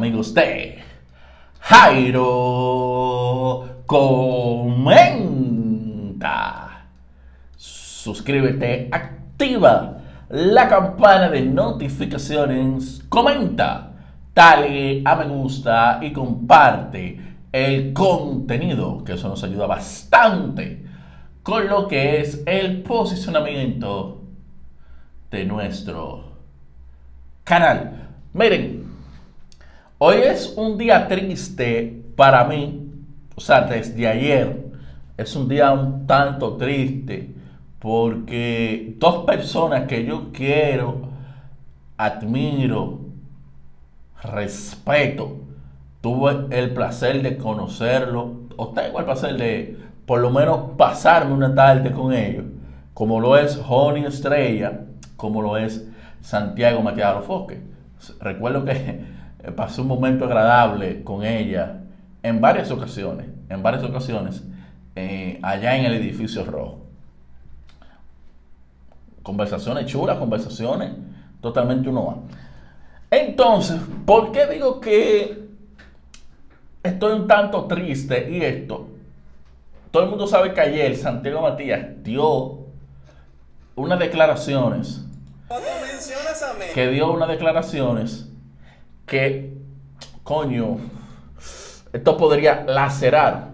Amigos de Jairo Comenta. Suscríbete, activa la campana de notificaciones, comenta, dale a me gusta y comparte el contenido, que eso nos ayuda bastante con lo que es el posicionamiento de nuestro canal. Miren, hoy es un día triste para mí, o sea, desde ayer es un día un tanto triste porque dos personas que yo quiero, admiro, respeto, tuve el placer de conocerlo, o tengo el placer de por lo menos pasarme una tarde con ellos, como lo es Joni Estrella, como lo es Santiago Maquiaro Foque. Recuerdo que pasé un momento agradable con ella en varias ocasiones, en varias ocasiones, eh, allá en el edificio rojo. Conversaciones chulas, conversaciones totalmente uno Entonces, ¿por qué digo que estoy un tanto triste y esto? Todo el mundo sabe que ayer Santiago Matías dio unas declaraciones que dio unas declaraciones que, coño, esto podría lacerar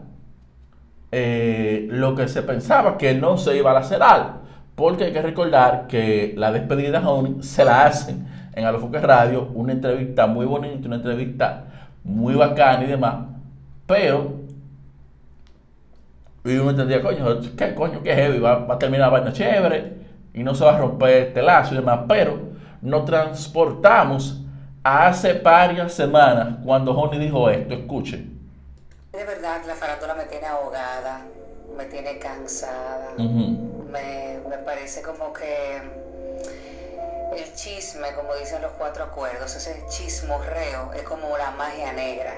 eh, lo que se pensaba que no se iba a lacerar. Porque hay que recordar que la despedida se la hacen en Alofoque Radio, una entrevista muy bonita, una entrevista muy bacana y demás, pero y uno entendía, coño, ¿qué coño? ¿Qué heavy? Va, va a terminar la vaina chévere y no se va a romper este lazo y demás, pero nos transportamos hace varias semanas cuando Joni dijo esto, escuchen. De verdad, la farándula me tiene ahogada, me tiene cansada, me, me parece como que el chisme, como dicen los cuatro acuerdos, ese chismorreo es como la magia negra.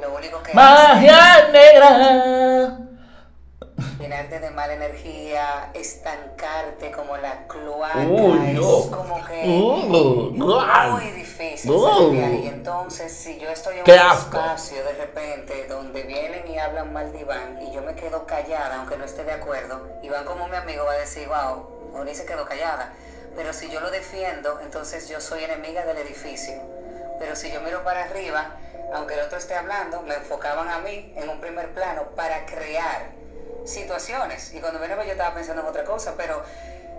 Lo único que ¡Magia negra! Llenarte de mala energía, estancarte como la cloaca, es como que muy difícil Y entonces, si yo estoy en un espacio de repente donde vienen y hablan mal de Iván y yo me quedo callada, aunque no esté de acuerdo, Iván como mi amigo va a decir, wow, Oni se quedó callada. Pero si yo lo defiendo, entonces yo soy enemiga del edificio. Pero si yo miro para arriba, aunque el otro esté hablando, me enfocaban a mí en un primer plano para crear situaciones. Y cuando me yo estaba pensando en otra cosa, pero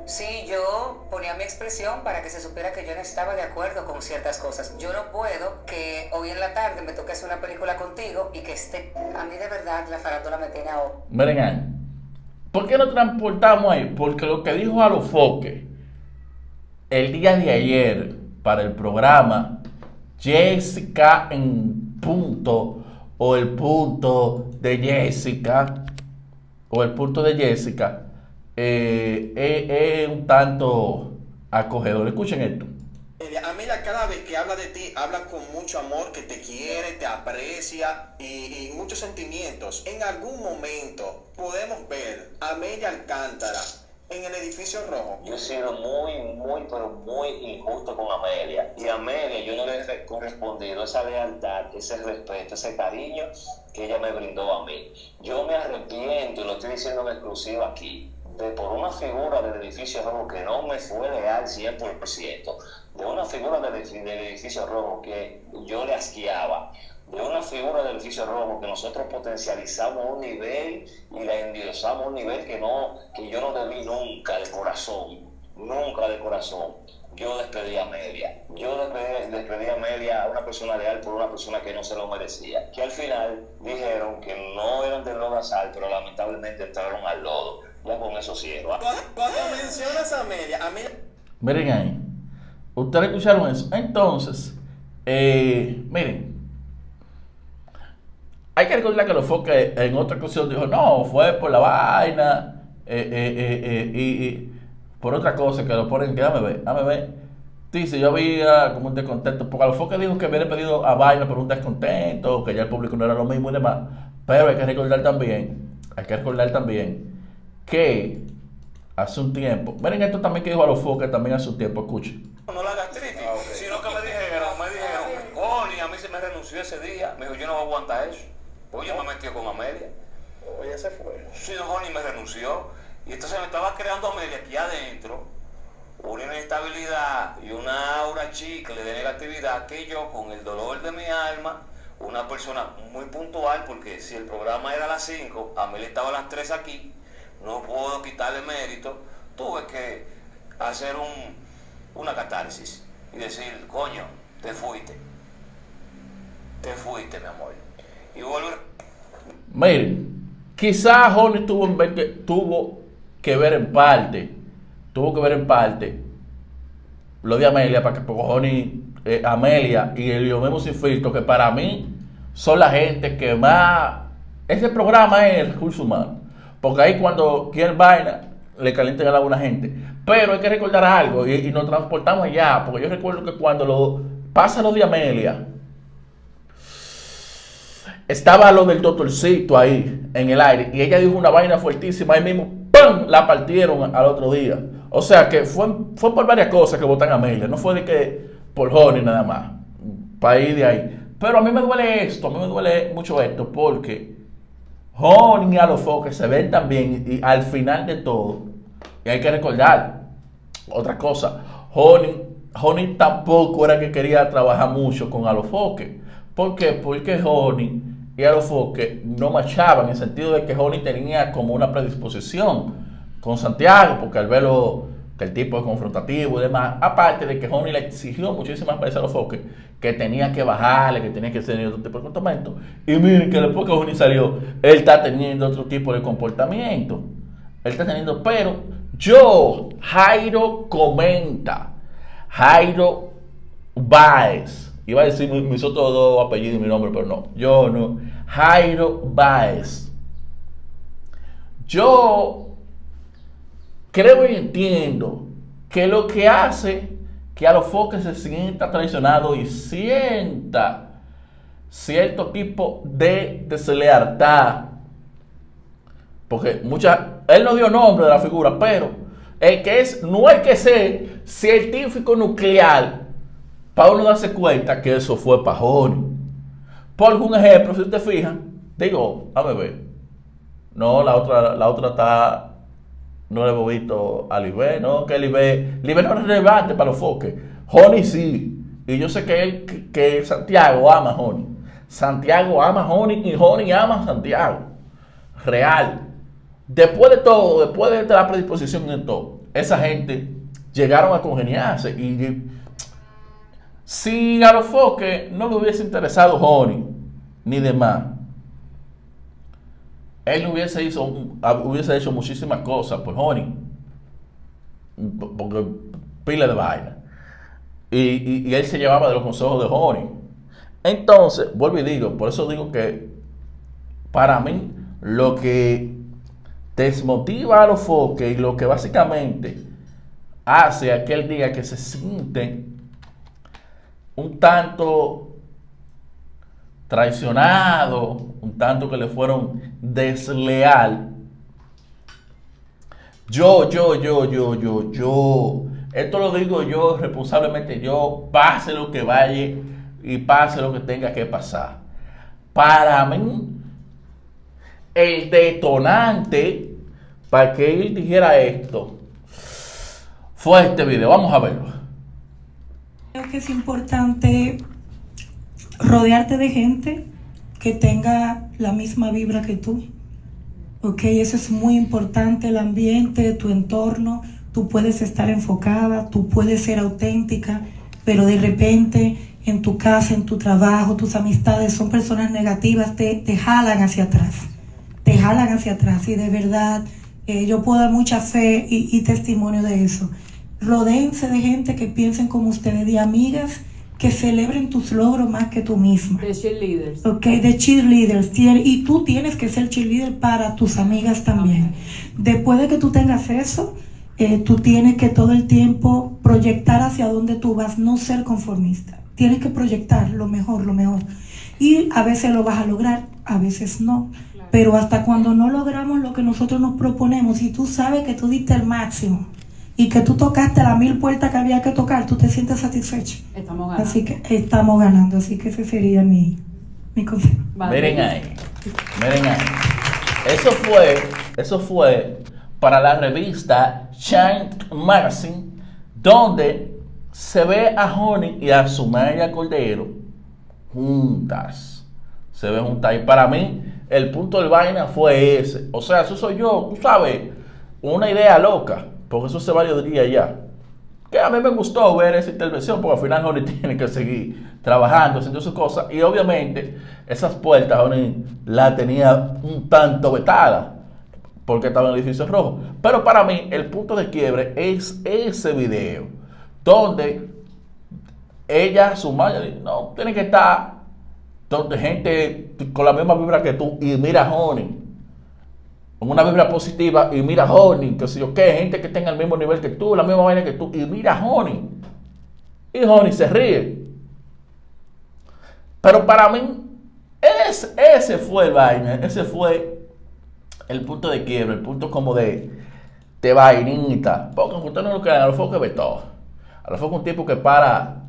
sí yo ponía mi expresión para que se supiera que yo no estaba de acuerdo con ciertas cosas. Yo no puedo que hoy en la tarde me toque hacer una película contigo y que esté... A mí de verdad la farándula me tiene a... Miren, ¿por qué no transportamos ahí? Porque lo que dijo Alofoque el día de ayer para el programa Jessica en punto o el punto de Jessica o el punto de Jessica eh, es, un tanto acogedor. Escuchen esto. Amelia cada vez que habla de ti, habla con mucho amor, que te quiere, te aprecia y, y muchos sentimientos. En algún momento podemos ver a Amelia Alcántara en el edificio rojo. Yo he sido muy, muy, pero muy injusto con Amelia. Y Amelia yo no le he correspondido esa lealtad, ese respeto, ese cariño que ella me brindó a mí. Yo me arrepiento, y lo estoy diciendo en exclusiva aquí, de por una figura del edificio rojo que no me fue leal 100%, de una figura del edificio rojo que yo le asqueaba de una figura del edificio rojo que nosotros potencializamos un nivel y la endiosamos un nivel que no que yo no debí nunca de corazón, nunca de corazón. Yo despedí a Media. Yo despedí, a Media a una persona leal por una persona que no se lo merecía. Que al final dijeron que no eran del lodo sal, pero lamentablemente entraron al lodo. Ya con eso cierro. Cuando mencionas a Media, a Miren ahí. Ustedes escucharon eso. Entonces, eh, miren, hay que recordar que los foques en otra ocasión dijo, no, fue por la vaina eh, eh, eh, y, por otra cosa que lo ponen, que dame ver, dame ver. Dice, yo había como un descontento, porque los foques dijo que había pedido a vaina por un descontento, que ya el público no era lo mismo y demás. Pero hay que recordar también, hay que recordar también que hace un tiempo, miren esto también que dijo a los foques también hace un tiempo, escuchen. No la gastritis, ah, sino que me dijeron, me dijeron, renunció ese día. Me dijo, yo no voy a aguantar eso. Oye, me metió con Amelia. Oye, se fue. Sí, no, Johnny me renunció. Y entonces me estaba creando Amelia aquí adentro una inestabilidad y una aura chicle de negatividad que yo con el dolor de mi alma, una persona muy puntual, porque si el programa era a las 5, Amelia estaba a las 3 aquí, no puedo quitarle mérito, tuve que hacer un, una catarsis y decir, coño, te fuiste, te fuiste, mi amor. Y volver. Miren, quizás Johnny tuvo, tuvo que ver en parte, tuvo que ver en parte lo de Amelia, para que Johnny, eh, Amelia y el Yo Sin Filtro, que para mí son la gente que más. Ese programa es el recurso humano. Porque ahí cuando quiere vaina, le calientan a alguna gente. Pero hay que recordar algo y, nos transportamos allá. Porque yo recuerdo que cuando lo pasa lo de Amelia, estaba lo del doctorcito ahí en el aire. Y ella dijo una vaina fuertísima. Ahí mismo, ¡pum! La partieron al otro día. O sea que fue, fue por varias cosas que votan a Amelia. No fue de que por Honey nada más. Ir de ahí. Pero a mí me duele esto. A mí me duele mucho esto porque Honey y Alofoque se ven también. Y al final de todo, y hay que recordar otra cosa. Honey, Honey tampoco era que quería trabajar mucho con Alofoque. ¿Por qué? Porque Honey y Alofoque no marchaban en el sentido de que Honey tenía como una predisposición con Santiago, porque al verlo que el tipo es confrontativo y demás, aparte de que Honey le exigió muchísimas veces a los foques que tenía que bajarle, que tenía que tener otro tipo de comportamiento. Y miren que después que Honey salió, él está teniendo otro tipo de comportamiento. Él está teniendo, pero yo, Jairo comenta, Jairo Baez, iba a decir mis otros dos apellidos y mi nombre, pero no, yo no, Jairo Baez. Yo creo y entiendo que lo que hace que a los foques se sienta traicionado y sienta cierto tipo de deslealtad. Porque mucha, él no dio nombre de la figura, pero el que es, no hay que ser científico nuclear uno darse cuenta que eso fue Pajón. Por un ejemplo, si usted fija, digo, a ver, no, la otra, la otra está no le hemos visto a Libé, ¿no? Que Libé, Libé no es relevante para los foques. Honey sí. Y yo sé que, él, que, Santiago ama a Honey. Santiago ama a Honey y Honey ama a Santiago. Real. Después de todo, después de la predisposición de todo, esa gente llegaron a congeniarse. Y si a los foques no le hubiese interesado Honey, ni demás, él hubiese, hecho muchísimas cosas por Honey. Porque pila de vaina. Y, él se llevaba de los consejos de Honey. Entonces, vuelvo y digo, por eso digo que para mí lo que desmotiva a los foques y lo que básicamente hace aquel día que se siente un tanto traicionado, un tanto que le fueron desleal. Yo, yo, yo, yo, yo, yo. Esto lo digo yo responsablemente, yo, pase lo que vaya y pase lo que tenga que pasar. Para mí, el detonante para que él dijera esto fue este video. Vamos a verlo. Creo que es importante rodearte de gente que tenga la misma vibra que tú. Ok, eso es muy importante, el ambiente, tu entorno. Tú puedes estar enfocada, tú puedes ser auténtica, pero de repente en tu casa, en tu trabajo, tus amistades son personas negativas, te, te jalan hacia atrás, te jalan hacia atrás. Y de verdad, eh, yo puedo dar mucha fe y, y testimonio de eso. Rodéense de gente que piensen como ustedes, de amigas que celebren tus logros más que tú misma. De cheerleaders. Ok, de cheerleaders. Y tú tienes que ser cheerleader para tus amigas también. Después de que tú tengas eso, eh, tú tienes que todo el tiempo proyectar hacia dónde tú vas, no ser conformista. Tienes que proyectar lo mejor, lo mejor. Y a veces lo vas a lograr, a veces no. Pero hasta cuando no logramos lo que nosotros nos proponemos y tú sabes que tú diste el máximo, y que tú tocaste las mil puertas que había que tocar, tú te sientes satisfecho. Estamos ganando. Así que estamos ganando, así que ese sería mi, mi consejo. Miren ahí, miren ahí. Eso fue, eso fue para la revista Shine Magazine, donde se ve a Honey y a Sumaya Cordero juntas. Se ve juntas. Y para mí, el punto del vaina fue ese. O sea, eso soy yo, tú sabes, una idea loca, porque eso se varios días ya. Que a mí me gustó ver esa intervención, porque al final Honey tiene que seguir trabajando, haciendo sus cosas. Y obviamente, esas puertas Honey la tenía un tanto vetada, porque estaba en el edificio rojo. Pero para mí, el punto de quiebre es ese video, donde ella, su madre, no, tiene que estar donde gente con la misma vibra que tú y mira Honey con una vibra positiva y mira Honey, que sé yo qué, gente que tenga el mismo nivel que tú, la misma vaina que tú, y mira Honey. Y Honey se ríe. Pero para mí, ese, ese fue el vaina, ese fue el punto de quiebra, el punto como de, de vainita. Porque usted no lo crean, a lo mejor que ve todo. A lo mejor un tipo que para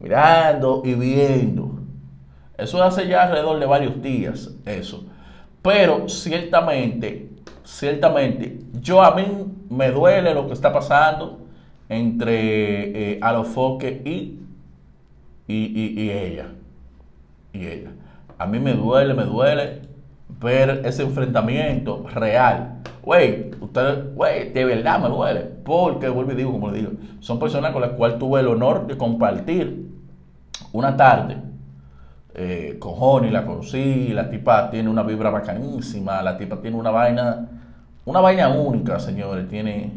mirando y viendo. Eso hace ya alrededor de varios días, eso. Pero ciertamente, ciertamente, yo a mí me duele lo que está pasando entre eh, Alofoque y, y, y, ella. Y ella. A mí me duele, me duele ver ese enfrentamiento real. Güey, usted, güey, de verdad me duele. Porque, vuelvo y digo, como le digo, son personas con las cuales tuve el honor de compartir una tarde eh, con la conocí, la tipa tiene una vibra bacanísima, la tipa tiene una vaina, una vaina única, señores, tiene,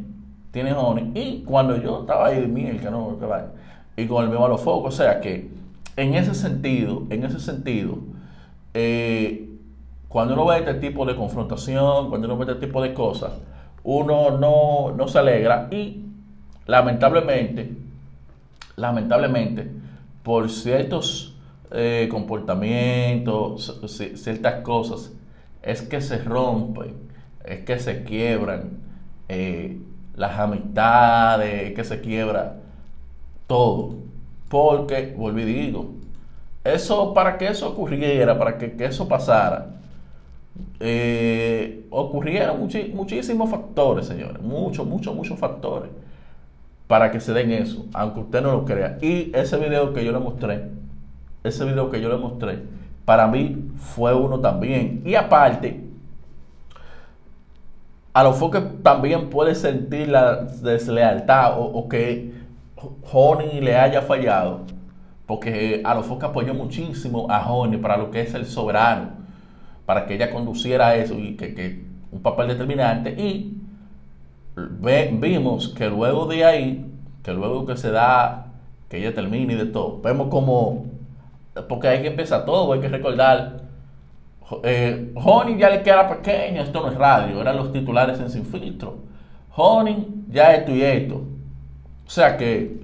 tiene Honey. Y cuando yo estaba ahí, miel, que no, que vaina, y con el mismo los focos, o sea que en ese sentido, en ese sentido, eh, cuando uno ve este tipo de confrontación, cuando uno ve este tipo de cosas, uno no, no se alegra y lamentablemente, lamentablemente, por ciertos eh, ciertas cosas, es que se rompen, es que se quiebran eh, las amistades, es que se quiebra todo. Porque, volví y digo, eso, para que eso ocurriera, para que, que eso pasara, eh, ocurrieron muchísimos factores, señores, muchos, muchos, muchos factores para que se den eso, aunque usted no lo crea. Y ese video que yo le mostré, ese video que yo le mostré, para mí fue uno también. Y aparte, a lo mejor que también puede sentir la deslealtad o, que Honey le haya fallado, porque a lo mejor que apoyó muchísimo a Honey para lo que es el soberano, para que ella conduciera eso y que un papel determinante. Y vimos que luego de ahí, que luego que se da, que ella termine y de todo, vemos como porque hay que empezar todo, hay que recordar. Eh, ya le queda pequeño, esto no es radio, eran los titulares en Sin Filtro. Honey ya esto y esto. O sea que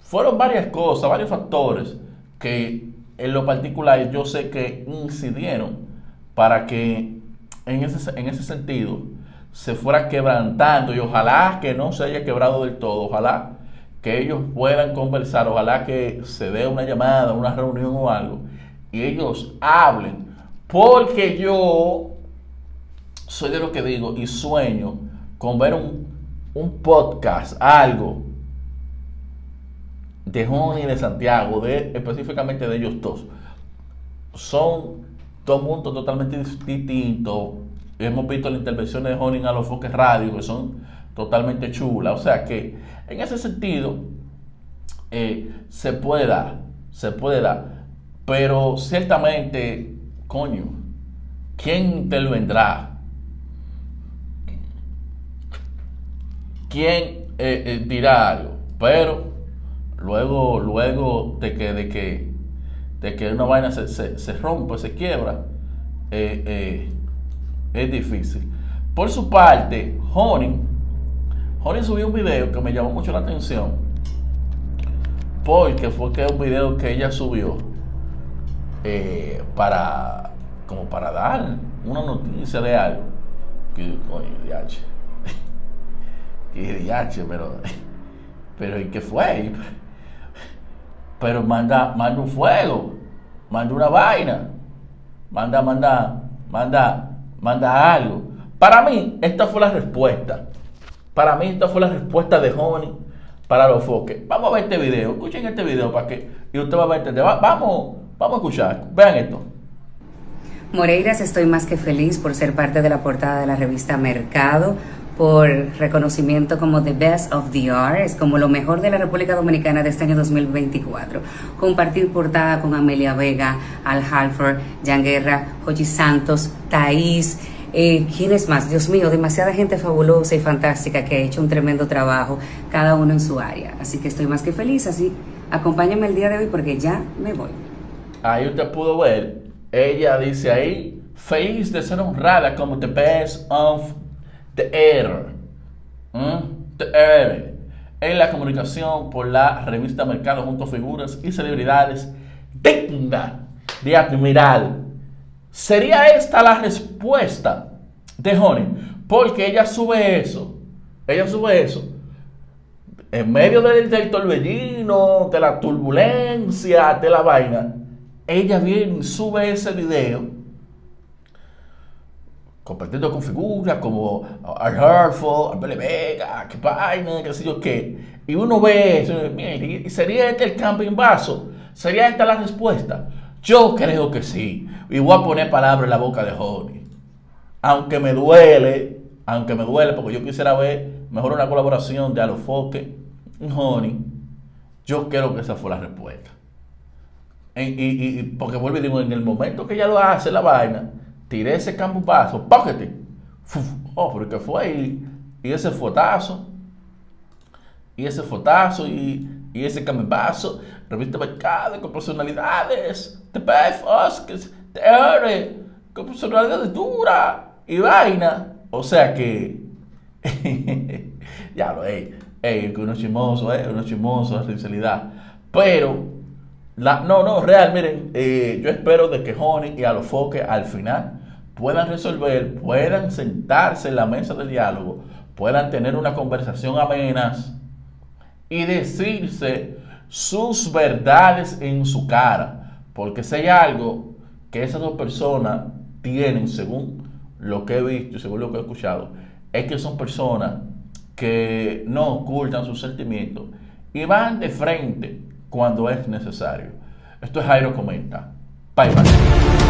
fueron varias cosas, varios factores que en lo particular yo sé que incidieron para que en ese, en ese sentido se fuera quebrantando y ojalá que no se haya quebrado del todo, ojalá que ellos puedan conversar, ojalá que se dé una llamada, una reunión o algo, y ellos hablen, porque yo soy de lo que digo y sueño con ver un, podcast, algo de Joni y de Santiago, de, específicamente de ellos dos. Son dos mundos totalmente distintos. Hemos visto las intervenciones de Joni a los foques radio, que son totalmente chulas. O sea que en ese sentido, eh, se puede dar, se puede dar, pero ciertamente, coño, ¿quién intervendrá? ¿Quién eh, eh, dirá algo? Pero luego, luego de que, de que, de que una vaina se, se, rompe, se quiebra, es difícil. Por su parte, Honey Honey subió un video que me llamó mucho la atención. Porque fue que un video que ella subió eh, para como para dar una noticia de algo. Que, coño, Y dije, pero, pero ¿y qué fue? Pero manda, manda un fuego, manda una vaina, manda, manda, manda, manda algo. Para mí, esta fue la respuesta. Para mí, esta fue la respuesta de Honey para los foques. Vamos a ver este video, escuchen este video para que y usted va a entender. vamos, vamos a escuchar, vean esto. Moreiras, estoy más que feliz por ser parte de la portada de la revista Mercado, por reconocimiento como The Best of the Arts, como lo mejor de la República Dominicana de este año 2024. Compartir portada con Amelia Vega, Al Halford, Jan Guerra, Santos, Thais. Eh, ¿Quién es más? Dios mío, demasiada gente fabulosa y fantástica que ha hecho un tremendo trabajo, cada uno en su área. Así que estoy más que feliz, así acompáñame el día de hoy porque ya me voy. Ahí usted pudo ver, ella dice ahí, feliz de ser honrada como the best of the air. ¿Mm? The air. En la comunicación por la revista Mercado junto a figuras y celebridades digna de admirar. ¿Sería esta la respuesta de Honey? Porque ella sube eso. Ella sube eso. En medio del, del torbellino, de la turbulencia, de la vaina. Ella viene, sube ese video compartiendo con figuras como Al Hartford, Arbele Vega, que vaina, qué sé yo qué. Y uno ve eso, y sería este el camping vaso, sería esta la respuesta. Yo creo que sí. Y voy a poner palabras en la boca de Honey. Aunque me duele, aunque me duele, porque yo quisiera ver mejor una colaboración de Alofoque y Honey. Yo creo que esa fue la respuesta. Y, porque vuelvo y digo, en el momento que ella lo hace la vaina, tiré ese campo paso, póquete. Oh, pero que fue y, y, ese fotazo, y ese fotazo, y, y ese cambiazo, revista mercado con personalidades, de PFOS, de con personalidades duras y vaina. O sea que, ya lo es, que uno chimoso, eh, uno chimoso, sinceridad. Pero la, no, no, real, miren, eh, yo espero de que Honey y Alofoque al final puedan resolver, puedan sentarse en la mesa de diálogo, puedan tener una conversación amenas y decirse sus verdades en su cara. Porque si hay algo que esas dos personas tienen, según lo que he visto y según lo que he escuchado, es que son personas que no ocultan sus sentimientos y van de frente cuando es necesario. Esto es Jairo Comenta. Bye bye.